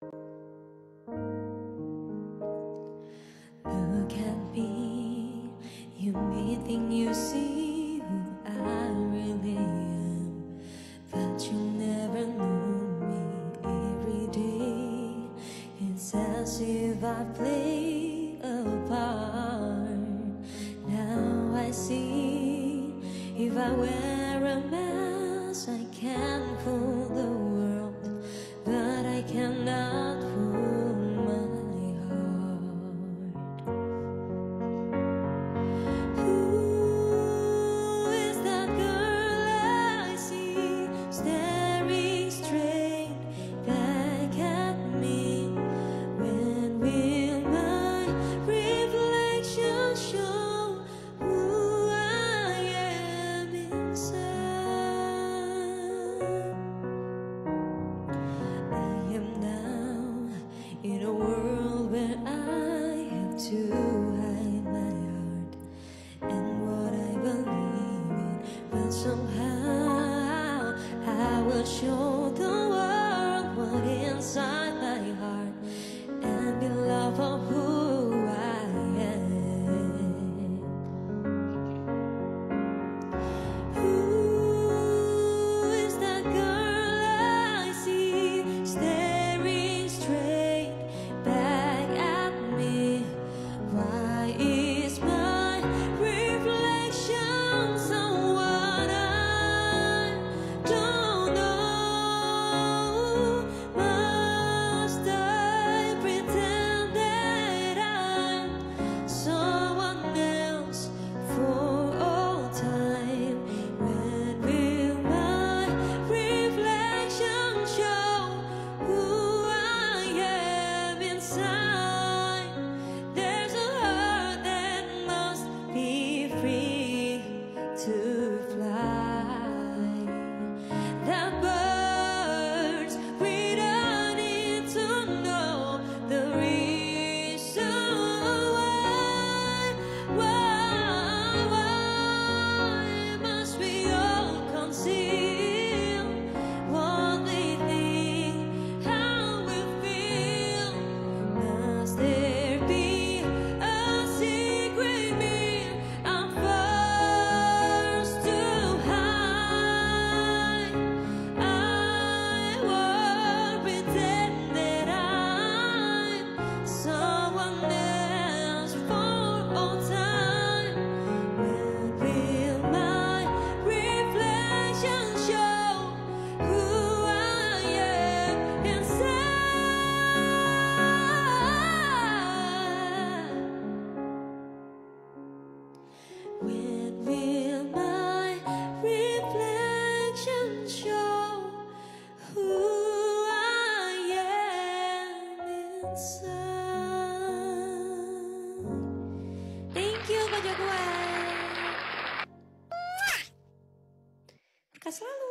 Look at me, you may think you see who I really am, but you never know me every day. It's as if I play a part. Now I see if I wear a mask, I can't pull. show the world what inside inside. Thank you Pak Jaguar. Berkah selalu.